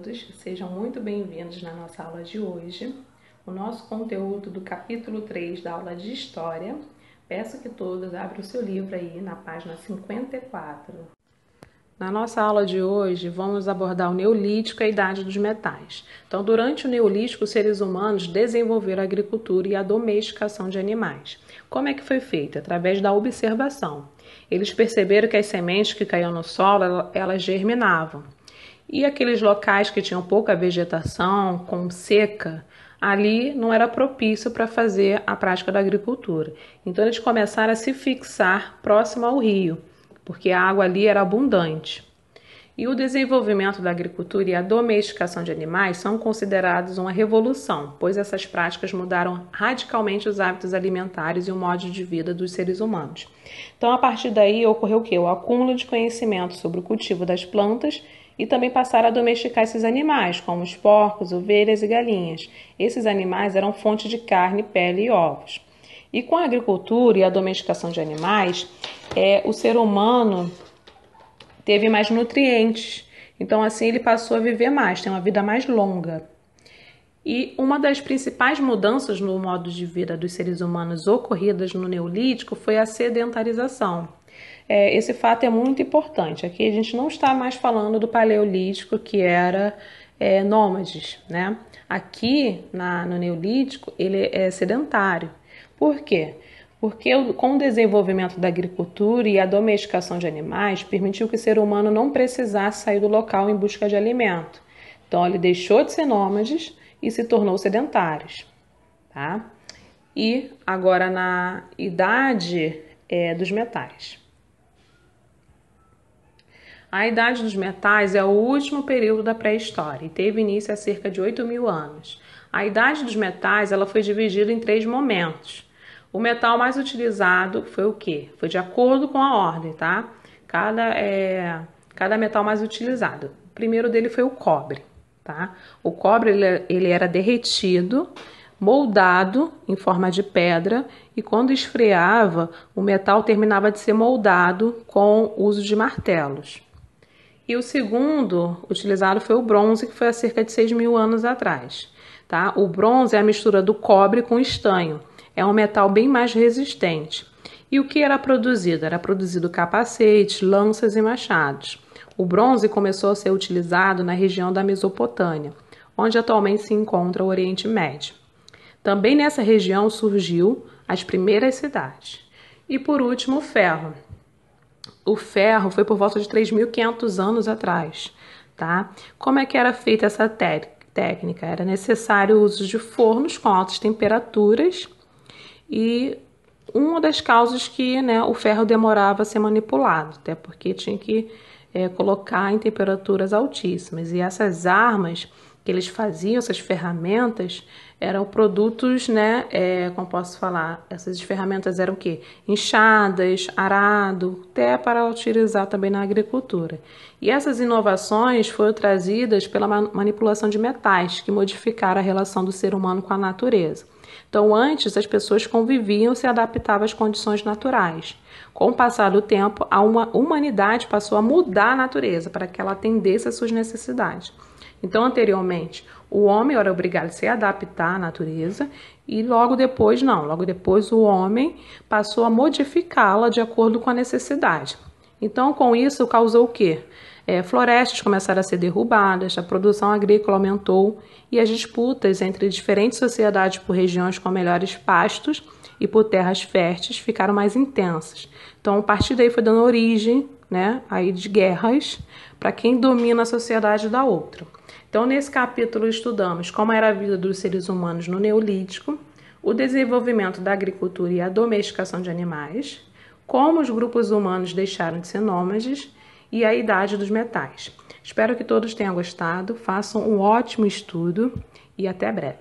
todos, sejam muito bem-vindos na nossa aula de hoje. O nosso conteúdo do capítulo 3 da aula de História. Peço que todos abram o seu livro aí na página 54. Na nossa aula de hoje, vamos abordar o Neolítico e a Idade dos Metais. Então, durante o Neolítico, os seres humanos desenvolveram a agricultura e a domesticação de animais. Como é que foi feito? Através da observação. Eles perceberam que as sementes que caíam no solo, elas germinavam. E aqueles locais que tinham pouca vegetação, com seca, ali não era propício para fazer a prática da agricultura. Então eles começaram a se fixar próximo ao rio, porque a água ali era abundante. E o desenvolvimento da agricultura e a domesticação de animais são considerados uma revolução, pois essas práticas mudaram radicalmente os hábitos alimentares e o modo de vida dos seres humanos. Então, a partir daí ocorreu o que? O acúmulo de conhecimento sobre o cultivo das plantas e também passaram a domesticar esses animais, como os porcos, ovelhas e galinhas. Esses animais eram fonte de carne, pele e ovos. E com a agricultura e a domesticação de animais, é, o ser humano teve mais nutrientes. Então, assim, ele passou a viver mais, tem uma vida mais longa. E uma das principais mudanças no modo de vida dos seres humanos ocorridas no Neolítico foi a sedentarização é, esse fato é muito importante. Aqui a gente não está mais falando do paleolítico, que era é, nômades, né? Aqui na, no Neolítico ele é sedentário. Por quê? Porque com o desenvolvimento da agricultura e a domesticação de animais, permitiu que o ser humano não precisasse sair do local em busca de alimento. Então ele deixou de ser nômades e se tornou sedentários, tá? E agora na idade é, dos metais. A Idade dos Metais é o último período da pré-história e teve início há cerca de 8 mil anos. A Idade dos Metais ela foi dividida em três momentos. O metal mais utilizado foi o que? Foi de acordo com a ordem, tá? Cada, é, cada metal mais utilizado. O primeiro dele foi o cobre, tá? O cobre ele, ele era derretido, moldado em forma de pedra e quando esfriava, o metal terminava de ser moldado com o uso de martelos. E o segundo utilizado foi o bronze, que foi há cerca de 6 mil anos atrás. Tá? O bronze é a mistura do cobre com estanho. É um metal bem mais resistente. E o que era produzido? Era produzido capacetes, lanças e machados. O bronze começou a ser utilizado na região da Mesopotâmia, onde atualmente se encontra o Oriente Médio. Também nessa região surgiu as primeiras cidades. E por último, o ferro, o ferro foi por volta de 3.500 anos atrás, tá? Como é que era feita essa técnica? Era necessário o uso de fornos com altas temperaturas e uma das causas que né, o ferro demorava a ser manipulado, até porque tinha que é, colocar em temperaturas altíssimas. E essas armas que eles faziam, essas ferramentas, eram produtos, né? É, como posso falar? Essas ferramentas eram o quê? Enxadas, arado, até para utilizar também na agricultura. E essas inovações foram trazidas pela manipulação de metais, que modificaram a relação do ser humano com a natureza. Então, antes, as pessoas conviviam e se adaptavam às condições naturais. Com o passar do tempo, a humanidade passou a mudar a natureza para que ela atendesse às suas necessidades. Então, anteriormente, o homem era obrigado a se adaptar à natureza e logo depois não, logo depois o homem passou a modificá-la de acordo com a necessidade. Então, com isso, causou o quê? É, florestas começaram a ser derrubadas, a produção agrícola aumentou e as disputas entre diferentes sociedades por regiões com melhores pastos e por terras férteis ficaram mais intensas. Então, a partir daí foi dando origem né, aí de guerras para quem domina a sociedade da outra. Então, nesse capítulo, estudamos como era a vida dos seres humanos no Neolítico, o desenvolvimento da agricultura e a domesticação de animais, como os grupos humanos deixaram de ser nômades e a idade dos metais. Espero que todos tenham gostado, façam um ótimo estudo e até breve.